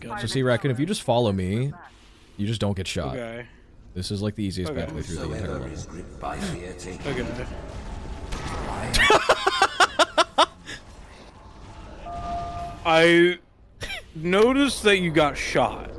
gun. So see, Reckon, if you just follow me, you just don't get shot. Okay. This is like the easiest Okay. pathway through the entire level. Okay. I noticed that you got shot.